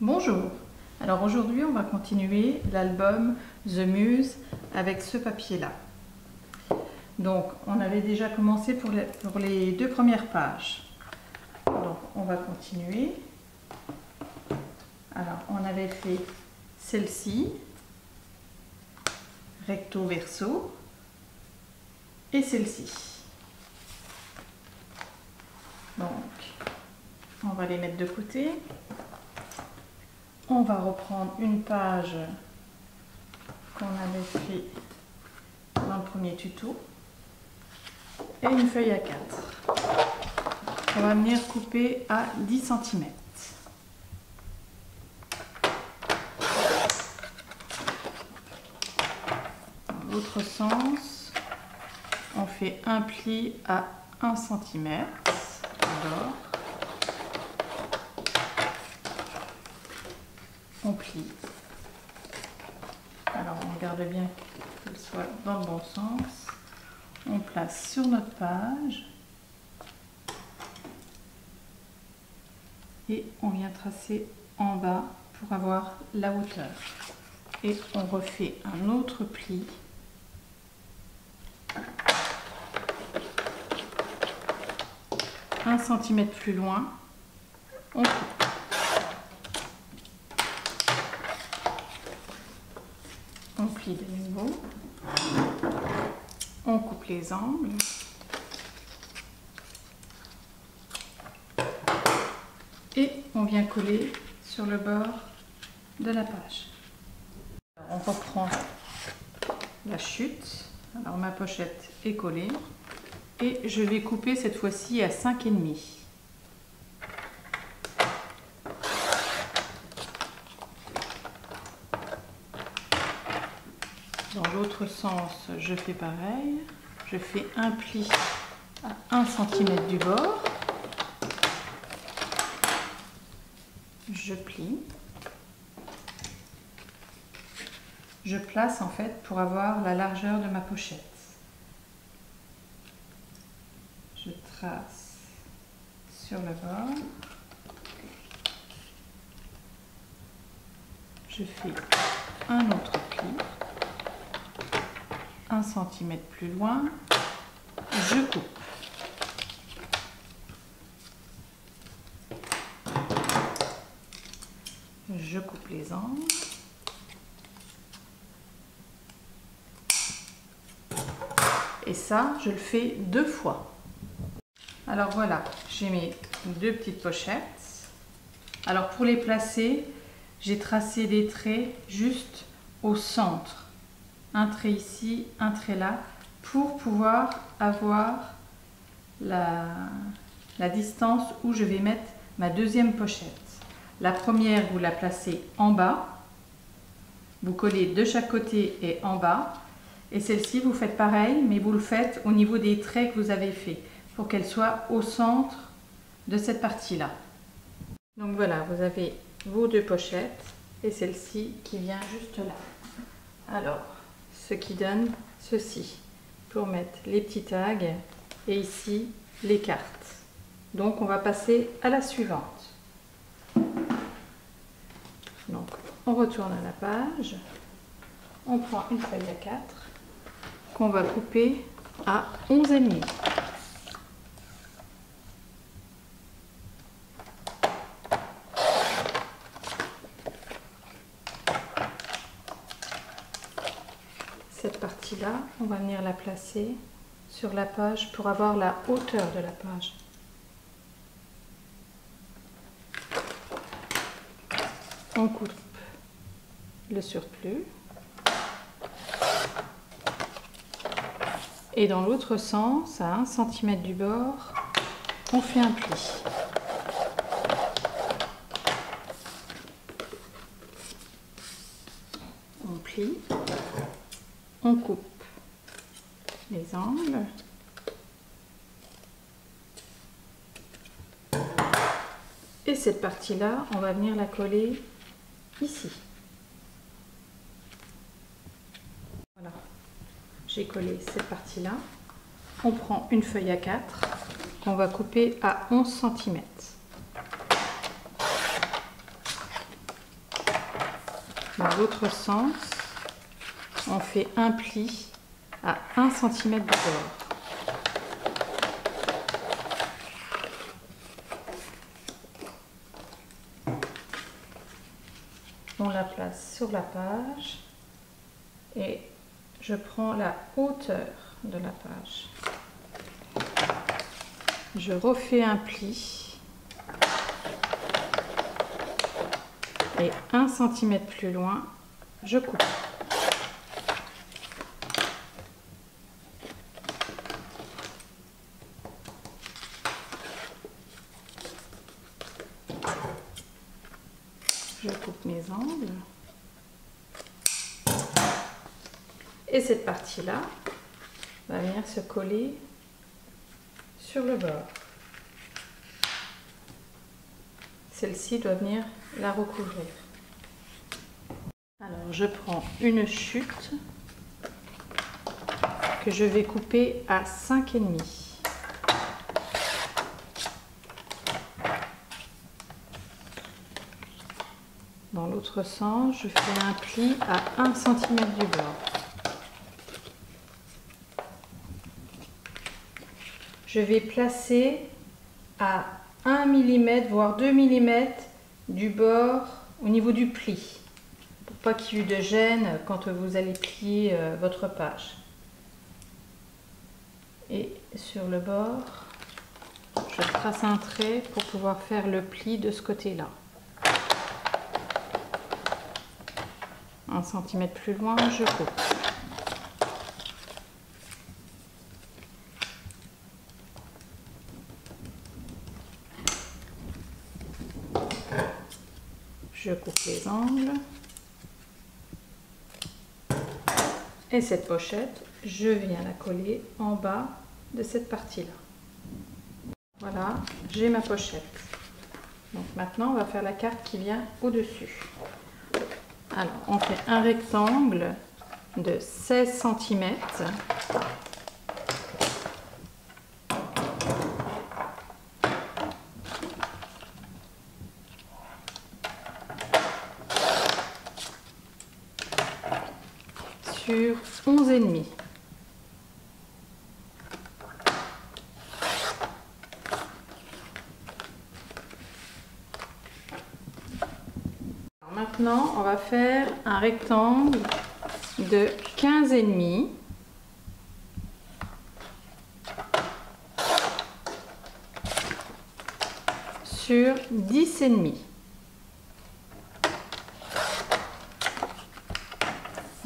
Bonjour, alors aujourd'hui on va continuer l'album The Muse avec ce papier là. Donc on avait déjà commencé pour les, deux premières pages. Donc on va continuer. Alors on avait fait celle-ci, recto verso, et celle-ci. Donc on va les mettre de côté. On va reprendre une page qu'on avait fait dans le premier tuto et une feuille à 4. On va venir couper à 10 cm. Dans l'autre sens, on fait un pli à 1 cm. Alors, on plie. Alors on regarde bien qu'elle soit dans le bon sens. On place sur notre page. Et on vient tracer en bas pour avoir la hauteur. Et on refait un autre pli. Un centimètre plus loin, on. On plie de nouveau, on coupe les angles, et on vient coller sur le bord de la page. On reprend la chute, alors ma pochette est collée, et je vais couper cette fois-ci à 5,5. Dans l'autre sens, je fais pareil. Je fais un pli à 1 cm du bord. Je plie. Je place en fait pour avoir la largeur de ma pochette. Je trace sur le bord. Je fais un autre. 1 cm plus loin, je coupe. Je coupe les angles. Et ça, je le fais deux fois. Alors voilà, j'ai mes deux petites pochettes. Alors pour les placer, j'ai tracé des traits juste au centre un trait ici, un trait là, pour pouvoir avoir la, distance où je vais mettre ma deuxième pochette. La première, vous la placez en bas, vous collez de chaque côté et en bas, et celle-ci, vous faites pareil, mais vous le faites au niveau des traits que vous avez fait, pour qu'elle soit au centre de cette partie-là. Donc voilà, vous avez vos deux pochettes, et celle-ci qui vient juste là. Alors, ce qui donne ceci pour mettre les petits tags et ici les cartes. Donc on va passer à la suivante. Donc on retourne à la page, on prend une feuille à 4 qu'on va couper à 11,5. Cette partie-là, on va venir la placer sur la page pour avoir la hauteur de la page. On coupe le surplus. Et dans l'autre sens, à 1 cm du bord, on fait un pli. On plie on coupe les angles. Et cette partie-là, on va venir la coller ici. Voilà, j'ai collé cette partie-là. on prend une feuille à 4 qu'on va couper à 11 cm. Dans l'autre sens, on fait un pli à 1 cm de bord. On la place sur la page et je prends la hauteur de la page. Je refais un pli et un centimètre plus loin, je coupe. Je coupe mes angles. Et cette partie-là va venir se coller sur le bord. Celle-ci doit venir la recouvrir. Alors je prends une chute que je vais couper à 5,5. Dans l'autre sens, je fais un pli à 1 cm du bord. Je vais placer à 1 mm voire 2 mm du bord au niveau du pli pour pas qu'il y ait de gêne quand vous allez plier euh, votre page. Et sur le bord je trace un trait pour pouvoir faire le pli de ce côté là un centimètre plus loin je coupe je coupe les angles. Et cette pochette, je viens la coller en bas de cette partie-là. Voilà, j'ai ma pochette. Donc maintenant, on va faire la carte qui vient au-dessus. Alors, on fait un rectangle de 16 cm sur 11 et demi. maintenant, on va faire un rectangle de 15 et demi. sur 10 et demi.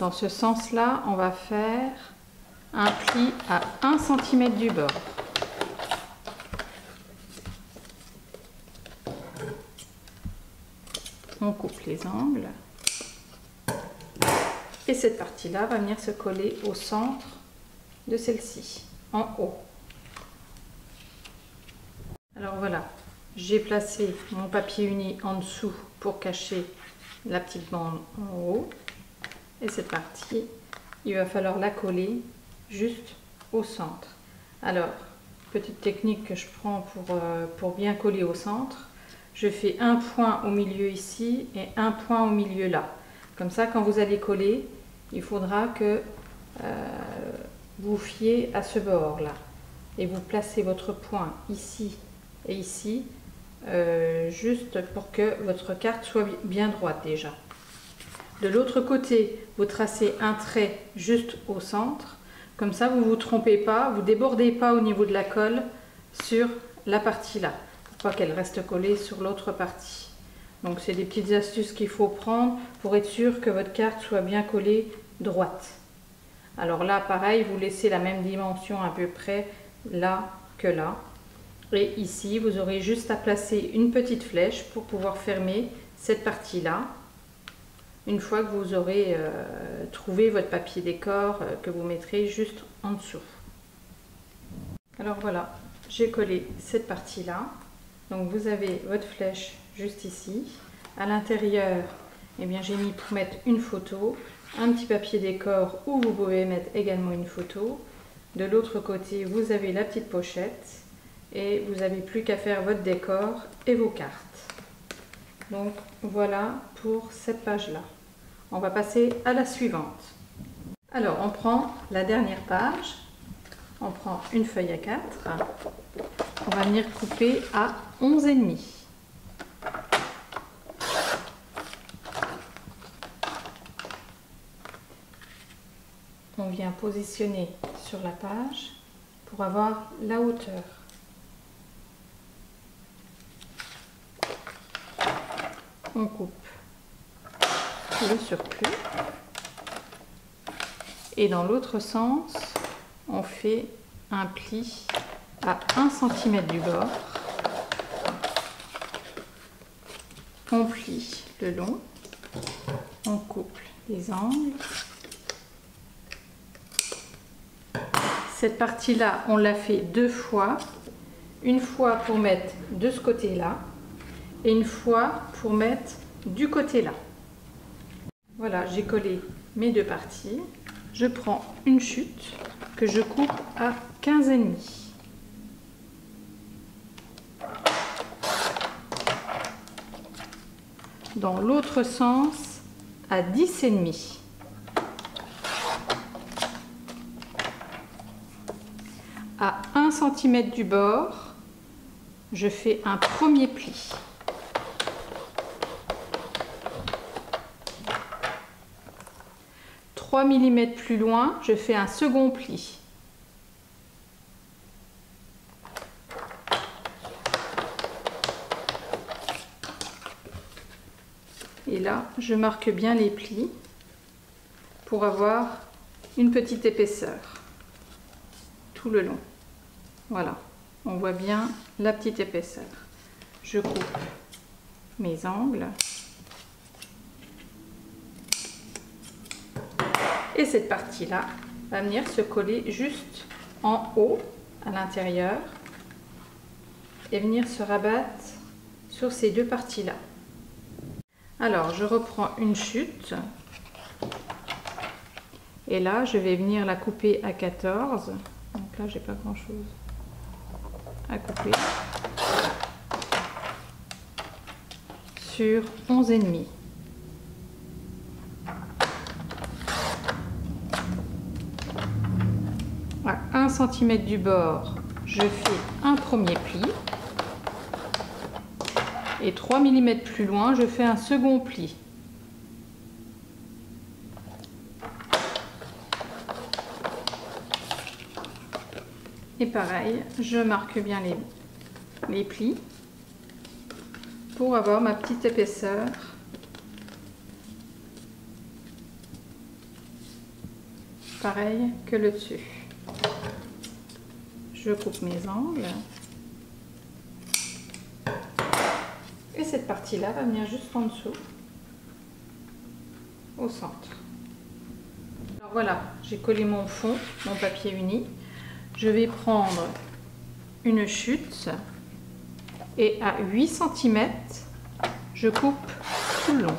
Dans ce sens-là, on va faire un pli à 1 cm du bord. On coupe les angles. Et cette partie-là va venir se coller au centre de celle-ci, en haut. Alors voilà, j'ai placé mon papier uni en dessous pour cacher la petite bande en haut. Et cette partie, il va falloir la coller juste au centre. Alors, petite technique que je prends pour, euh, pour bien coller au centre. Je fais un point au milieu ici et un point au milieu là. Comme ça, quand vous allez coller, il faudra que euh, vous fiez à ce bord-là. Et vous placez votre point ici et ici, euh, juste pour que votre carte soit bien droite déjà. De l'autre côté, vous tracez un trait juste au centre. Comme ça, vous ne vous trompez pas, vous débordez pas au niveau de la colle sur la partie là, pour pas qu'elle reste collée sur l'autre partie. Donc c'est des petites astuces qu'il faut prendre pour être sûr que votre carte soit bien collée droite. Alors là, pareil, vous laissez la même dimension à peu près là que là. Et ici, vous aurez juste à placer une petite flèche pour pouvoir fermer cette partie-là une fois que vous aurez euh, trouvé votre papier décor euh, que vous mettrez juste en dessous. Alors voilà, j'ai collé cette partie-là. Donc vous avez votre flèche juste ici. À l'intérieur, eh j'ai mis pour mettre une photo, un petit papier décor où vous pouvez mettre également une photo. De l'autre côté, vous avez la petite pochette et vous n'avez plus qu'à faire votre décor et vos cartes. Donc voilà pour cette page-là. On va passer à la suivante. Alors on prend la dernière page, on prend une feuille à 4, on va venir couper à 11,5. On vient positionner sur la page pour avoir la hauteur. On coupe le surplus. Et dans l'autre sens on fait un pli à 1 cm du bord. On plie le long. On coupe les angles. Cette partie là on l'a fait deux fois. Une fois pour mettre de ce côté là et une fois pour mettre du côté là. Voilà, j'ai collé mes deux parties. Je prends une chute que je coupe à 15,5. Dans l'autre sens, à 10,5. À 1 cm du bord, je fais un premier pli. 3 mm plus loin, je fais un second pli. Et là, je marque bien les plis pour avoir une petite épaisseur tout le long. Voilà, on voit bien la petite épaisseur. Je coupe mes angles. Et cette partie-là va venir se coller juste en haut, à l'intérieur, et venir se rabattre sur ces deux parties-là. Alors, je reprends une chute. Et là, je vais venir la couper à 14. Donc là, j'ai pas grand-chose à couper. Sur 11,5. à 1 du bord, je fais un premier pli. Et 3 mm plus loin, je fais un second pli. Et pareil, je marque bien les, les plis pour avoir ma petite épaisseur pareil que le dessus je coupe mes angles. Et cette partie-là va venir juste en dessous, au centre. Alors voilà, j'ai collé mon fond, mon papier uni. Je vais prendre une chute et à 8 cm, je coupe tout le long.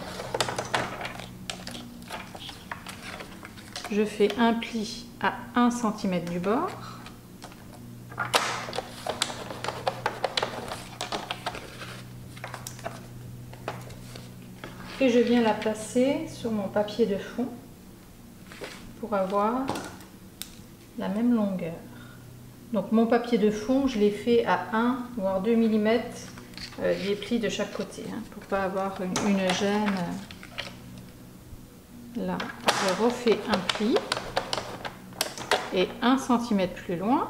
Je fais un pli à 1 cm du bord je viens la placer sur mon papier de fond pour avoir la même longueur. Donc mon papier de fond, je l'ai fait à 1 voire 2 mm euh, des plis de chaque côté hein, pour pas avoir une, gêne. Là, je refais un pli et 1 cm plus loin,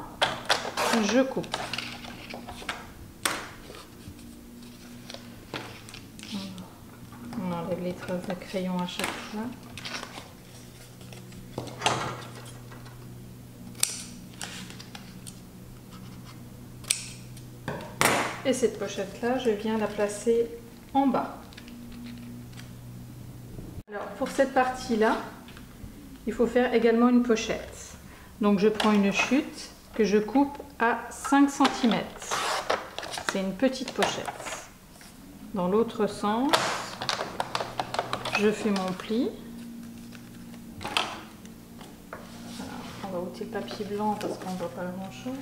je coupe. les de crayon à chaque fois. Et cette pochette-là, je viens la placer en bas. Alors, pour cette partie-là, il faut faire également une pochette. Donc, je prends une chute que je coupe à 5 cm. C'est une petite pochette. Dans l'autre sens, je fais mon pli. on va ôter le papier blanc parce qu'on ne voit pas grand chose.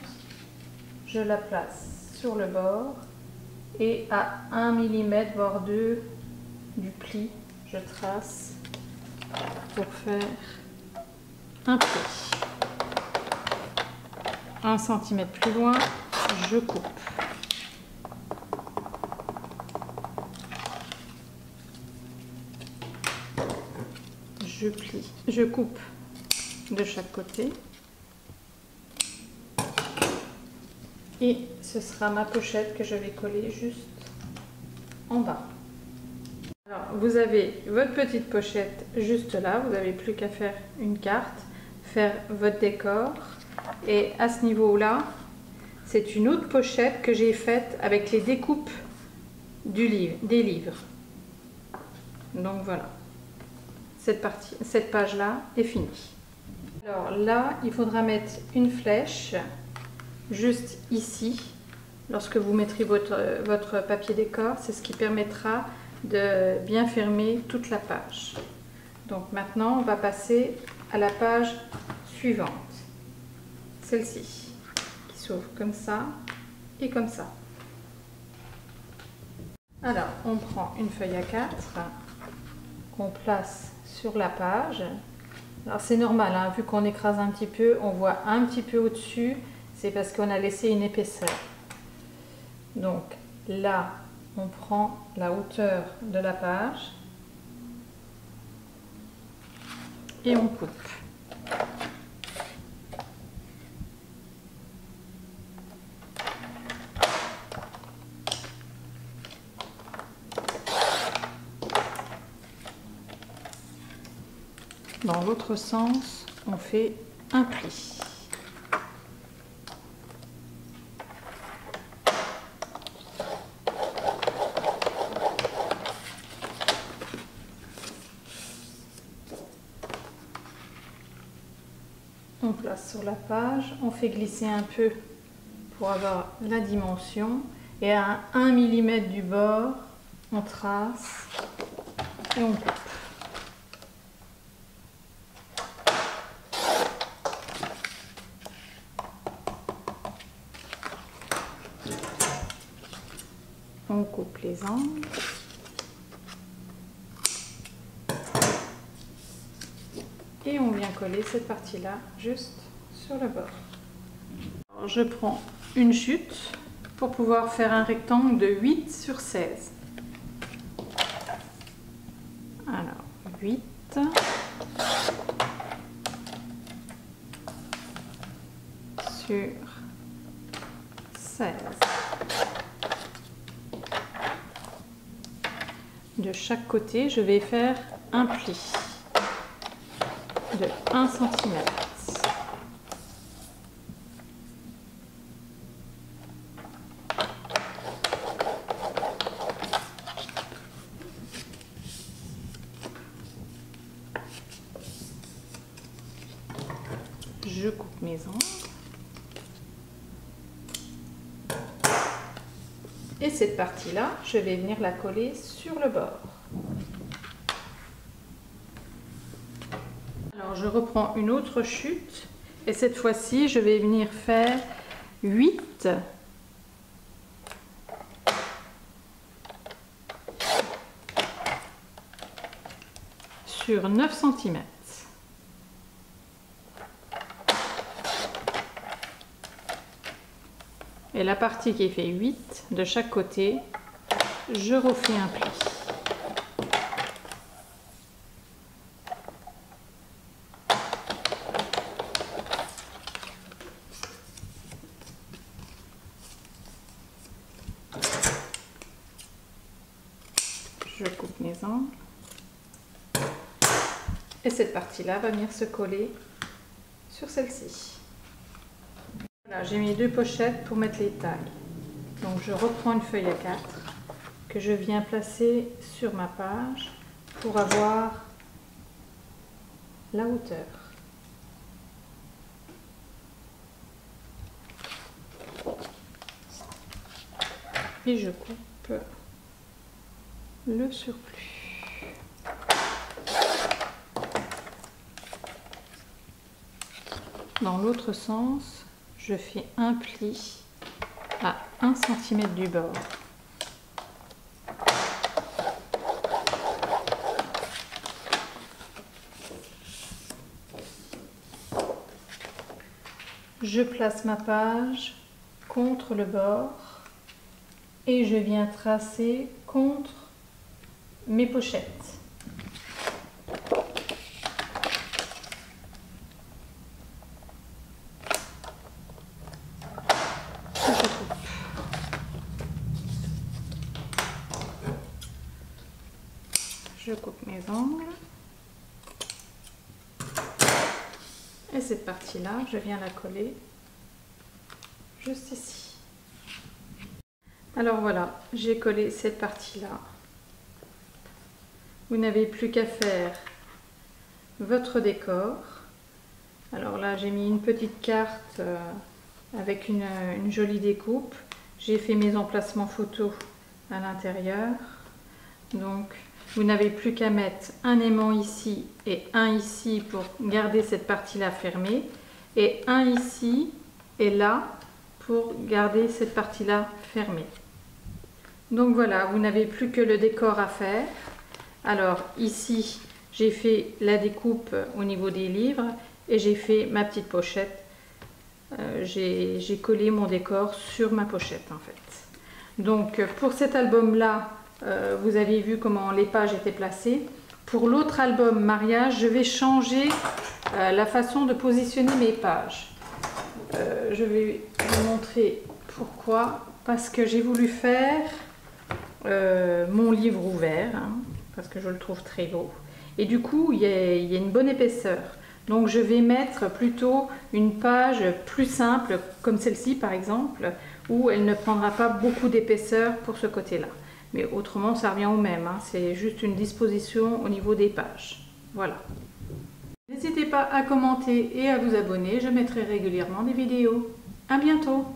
Je la place sur le bord et à 1 mm voire 2 du pli, je trace pour faire un pli. 1 cm plus loin, je coupe. Je plie, je coupe de chaque côté. Et ce sera ma pochette que je vais coller juste en bas. Alors, vous avez votre petite pochette juste là, vous n'avez plus qu'à faire une carte, faire votre décor. Et à ce niveau-là, c'est une autre pochette que j'ai faite avec les découpes du livre, des livres. Donc voilà, cette, partie, cette page-là est finie. Alors là, il faudra mettre une flèche juste ici. Lorsque vous mettrez votre, votre papier décor, c'est ce qui permettra de bien fermer toute la page. Donc maintenant, on va passer à la page suivante. Celle-ci, qui s'ouvre comme ça et comme ça. Alors, on prend une feuille à 4 place sur la page. Alors c'est normal, hein, vu qu'on écrase un petit peu, on voit un petit peu au-dessus, c'est parce qu'on a laissé une épaisseur. Donc là, on prend la hauteur de la page et on coupe. Dans l'autre sens, on fait un pli. On place sur la page, on fait glisser un peu pour avoir la dimension et à 1 mm du bord, on trace et on coupe. On coupe les angles. Et on vient coller cette partie-là juste sur le bord. je prends une chute pour pouvoir faire un rectangle de 8 sur 16. Alors, 8. sur 16. De chaque côté, je vais faire un pli de 1 cm. Je coupe mes angles. Et cette partie-là, je vais venir la coller sur le bord. Alors je reprends une autre chute et cette fois-ci, je vais venir faire 8 sur 9 cm. Et la partie qui fait 8 de chaque côté, je refais un pli. Je coupe mes angles. Et cette partie-là va venir se coller sur celle-ci j'ai mis deux pochettes pour mettre les tailles. Donc je reprends une feuille à 4 que je viens placer sur ma page pour avoir la hauteur. Et je coupe le surplus. dans l'autre sens, je fais un pli à 1 cm du bord. Je place ma page contre le bord et je viens tracer contre mes pochettes. Je coupe mes angles. Partie-là, je viens la coller juste ici. Alors voilà, j'ai collé cette partie-là. Vous n'avez plus qu'à faire votre décor. Alors là, j'ai mis une petite carte euh, avec une, une jolie découpe. J'ai fait mes emplacements photos à l'intérieur. Donc, vous n'avez plus qu'à mettre un aimant ici et un ici pour garder cette partie-là fermée. Et un ici et là pour garder cette partie-là fermée. Donc voilà, vous n'avez plus que le décor à faire. Alors ici, j'ai fait la découpe au niveau des livres et j'ai fait ma petite pochette. Euh, j'ai collé mon décor sur ma pochette en fait. Donc pour cet album-là, euh, vous avez vu comment les pages étaient placées. Pour l'autre album mariage, je vais changer euh, la façon de positionner mes pages. Euh, je vais vous montrer pourquoi. Parce que j'ai voulu faire mon livre ouvert, hein, parce que je le trouve très beau. Et du coup, il y, a, il y a une bonne épaisseur. Donc je vais mettre plutôt une page plus simple, comme celle-ci par exemple, où elle ne prendra pas beaucoup d'épaisseur pour ce côté-là. Mais autrement, ça revient au même. Hein. C'est juste une disposition au niveau des pages. Voilà. N'hésitez pas à commenter et à vous abonner. Je mettrai régulièrement des vidéos. À bientôt